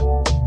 you